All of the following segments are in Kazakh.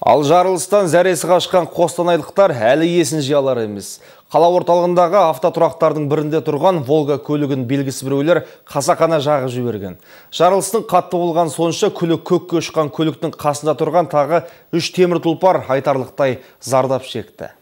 Ал жарылыстан зәресі қашқан қостанайлықтар әлі есін жия алар емес. Қала орталығындағы автотұрақтардың бірінде тұрған Волга көлігін белгісі біреулер қасақана жағы жіберген. Жарылыстың қатты болған сонша күлі көкке ұшқан көліктің қасында тұрған тағы үш темір тұлпар айтарлықтай зардап шекті.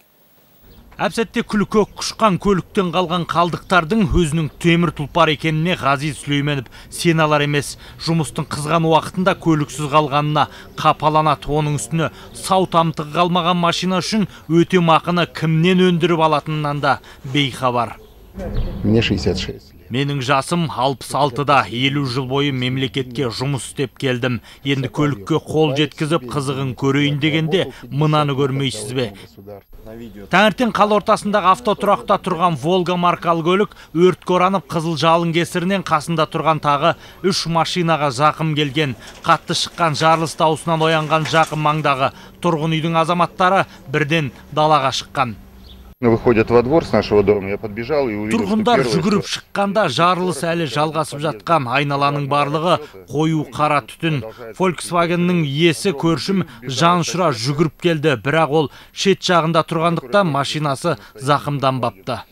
Әпсәтте көк құшқан көліктен қалған қалдықтардың өзінің темір тұлпар екеніне Ғазиз Сүлейменов сен алар емес. Жұмыстың қызған уақытында көліксіз қалғанына қапаланады. Оның үстіне сау тамтығы қалмаған машина үшін өте мақыны кімнен өндіріп алатынынан да бейхабар. Мне 66 Менің жасым 66-да 50 жыл бойы мемлекетке жұмыс істеп келдім. Енді көлікке қол жеткізіп қызығын көрейін дегенде мынаны көрмейсіз бе? Таңертең қала ортасындағы автотұрақта тұрған Волга маркалы көлік өрт оранып қызыл жалын кесірінен қасында тұрған тағы үш машинаға жақым келген. Қатты шыққан жарылыс дауысынан оянған жақын маңдағы тұрғын үйдің азаматтары бірден далаға шыққан. Выходят во двор с нашего дома, я подбежал и увидел, Тұрғындар жүгіріп шыққанда жарылыс әлі жалғасып жатқан. айналаның барлығы қою қара түтін. Volkswagenнің иесі көршім жаншыра жүгіріп келді, бірақ ол шет жағында тұрғандықтан машинасы зақымданбапты.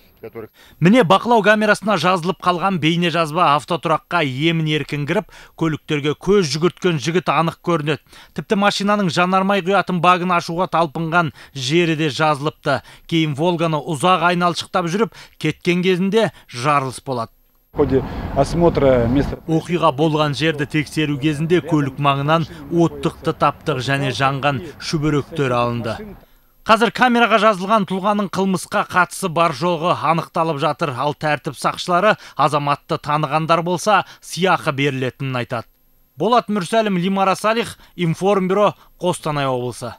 Міне бақылау камерасына жазылып қалған бейне жазба автотұраққа емін еркін кіріп, көліктерге көз жүгірткен жігіт анық көрінеді. Тіпті машинаның жанармай құятын багын ашуға талпынған жері де жазылыпты. Кейін Волганы ұзақ айналшықтап жүріп, кеткен кезінде жарылыс болады. В ходе осмотра места Оқиға болған жерді тексеру кезінде көлік маңынан оттықты таптық және жанған шүберектер алынды. Қазір камераға жазылған тұлғаның қылмысқа қатысы бар жоғы анықталып жатыр. Ал тәртіп сақшылары азаматты танығандар болса, сыйақы берілетінін айтады. Болат Мүрсәлім Лимара Салих, Информбюро, Қостанай облысы.